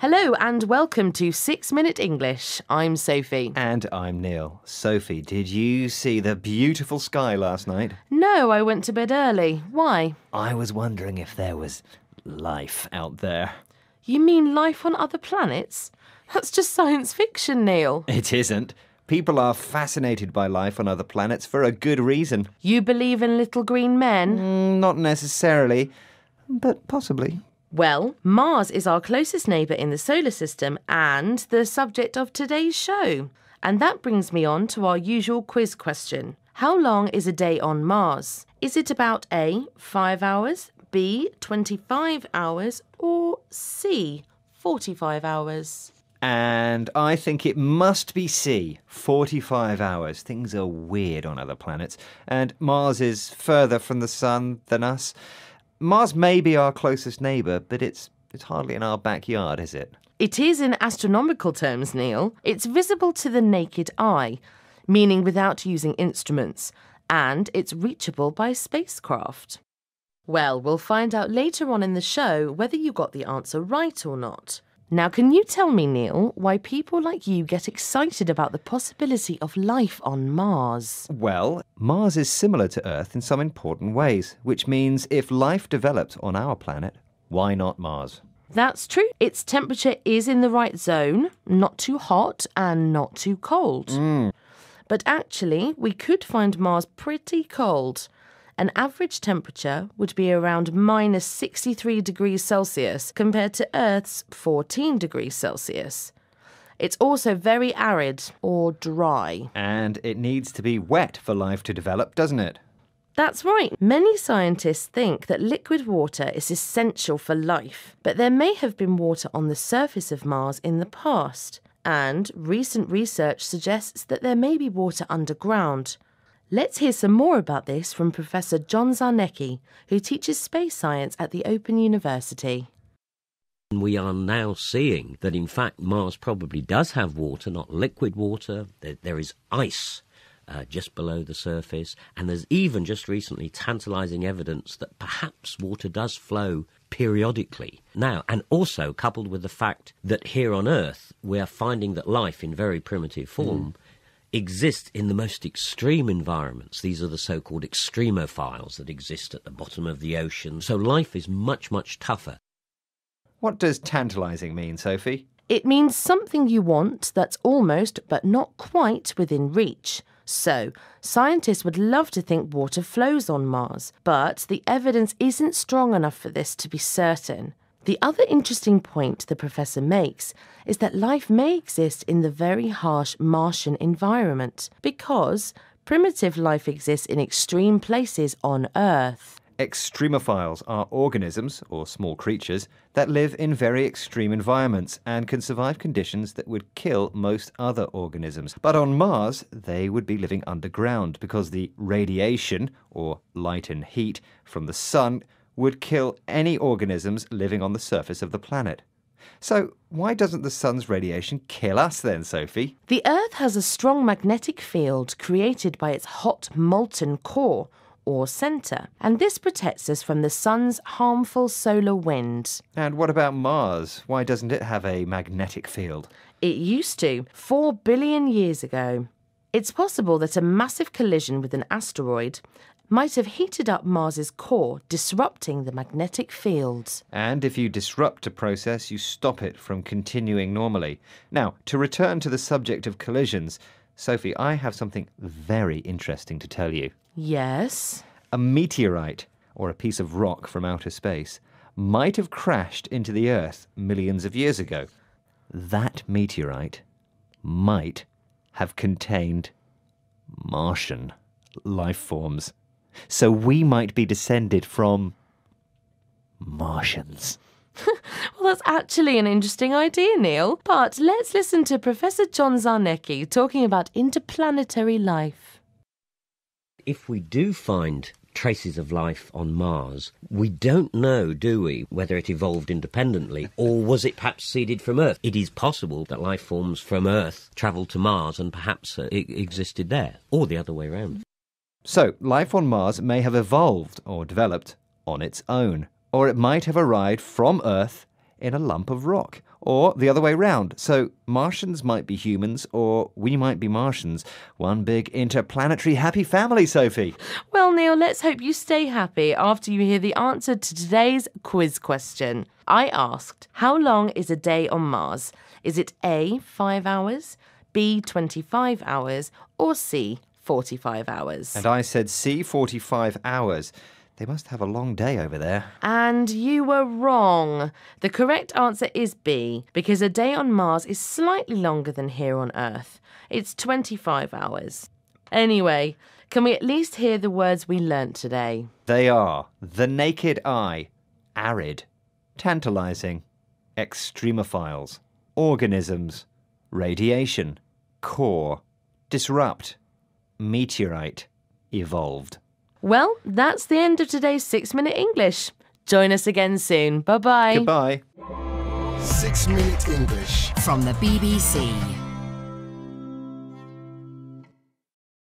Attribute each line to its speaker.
Speaker 1: Hello and welcome to Six Minute English. I'm Sophie.
Speaker 2: And I'm Neil. Sophie, did you see the beautiful sky last night?
Speaker 1: No, I went to bed early. Why?
Speaker 2: I was wondering if there was life out there.
Speaker 1: You mean life on other planets? That's just science fiction, Neil.
Speaker 2: It isn't. People are fascinated by life on other planets for a good reason.
Speaker 1: You believe in little green men?
Speaker 2: Mm, not necessarily, but possibly.
Speaker 1: Well, Mars is our closest neighbour in the solar system and the subject of today's show. And that brings me on to our usual quiz question How long is a day on Mars? Is it about A, 5 hours, B, 25 hours, or C, 45 hours?
Speaker 2: And I think it must be C, 45 hours. Things are weird on other planets, and Mars is further from the Sun than us. Mars may be our closest neighbour, but it's it's hardly in our backyard, is it?
Speaker 1: It is in astronomical terms, Neil. It's visible to the naked eye, meaning without using instruments, and it's reachable by spacecraft. Well, we'll find out later on in the show whether you got the answer right or not. Now, can you tell me, Neil, why people like you get excited about the possibility of life on Mars?
Speaker 2: Well, Mars is similar to Earth in some important ways, which means if life developed on our planet, why not Mars?
Speaker 1: That's true. Its temperature is in the right zone, not too hot and not too cold.
Speaker 2: Mm.
Speaker 1: But actually, we could find Mars pretty cold an average temperature would be around minus 63 degrees Celsius compared to Earth's 14 degrees Celsius. It's also very arid or dry.
Speaker 2: And it needs to be wet for life to develop, doesn't it?
Speaker 1: That's right. Many scientists think that liquid water is essential for life, but there may have been water on the surface of Mars in the past, and recent research suggests that there may be water underground. Let's hear some more about this from Professor John Zarnecki, who teaches space science at the Open University.
Speaker 3: We are now seeing that, in fact, Mars probably does have water, not liquid water. there, there is ice uh, just below the surface, and there's even just recently tantalizing evidence that perhaps water does flow periodically. Now, and also coupled with the fact that here on Earth we are finding that life in very primitive form. Mm exist in the most extreme environments. These are the so called extremophiles that exist at the bottom of the ocean. So life is much, much tougher.
Speaker 2: What does tantalizing mean, Sophie?
Speaker 1: It means something you want that's almost, but not quite, within reach. So, scientists would love to think water flows on Mars, but the evidence isn't strong enough for this to be certain. The other interesting point the professor makes is that life may exist in the very harsh Martian environment because primitive life exists in extreme places on Earth.
Speaker 2: Extremophiles are organisms, or small creatures, that live in very extreme environments and can survive conditions that would kill most other organisms. But on Mars, they would be living underground because the radiation, or light and heat, from the sun would kill any organisms living on the surface of the planet. So, why doesn't the sun's radiation kill us then, Sophie?
Speaker 1: The Earth has a strong magnetic field created by its hot molten core, or centre, and this protects us from the sun's harmful solar wind.
Speaker 2: And what about Mars? Why doesn't it have a magnetic field?
Speaker 1: It used to, four billion years ago. It's possible that a massive collision with an asteroid might have heated up Mars's core, disrupting the magnetic field.
Speaker 2: And if you disrupt a process, you stop it from continuing normally. Now, to return to the subject of collisions, Sophie, I have something very interesting to tell you.
Speaker 1: Yes?
Speaker 2: A meteorite, or a piece of rock from outer space, might have crashed into the Earth millions of years ago. That meteorite might have contained Martian life forms. So we might be descended from Martians.
Speaker 1: well, that's actually an interesting idea, Neil. But let's listen to Professor John Zarnecki talking about interplanetary life.
Speaker 3: If we do find traces of life on Mars, we don't know, do we, whether it evolved independently or was it perhaps seeded from Earth? It is possible that life forms from Earth travelled to Mars and perhaps uh, existed there, or the other way around.
Speaker 2: So, life on Mars may have evolved or developed on its own, or it might have arrived from Earth in a lump of rock. Or the other way round. So Martians might be humans, or we might be Martians. One big interplanetary happy family, Sophie.
Speaker 1: Well, Neil, let's hope you stay happy after you hear the answer to today's quiz question. I asked, How long is a day on Mars? Is it A, 5 hours, B, 25 hours, or C, 45 hours?
Speaker 2: And I said C, 45 hours. They must have a long day over there.
Speaker 1: And you were wrong. The correct answer is B, because a day on Mars is slightly longer than here on Earth. It's 25 hours. Anyway, can we at least hear the words we learnt today?
Speaker 2: They are the naked eye, arid, tantalizing, extremophiles, organisms, radiation, core, disrupt, meteorite, evolved.
Speaker 1: Well, that's the end of today's Six Minute English. Join us again soon. Bye bye.
Speaker 2: Goodbye.
Speaker 4: Six Minute English.
Speaker 5: from the BBC.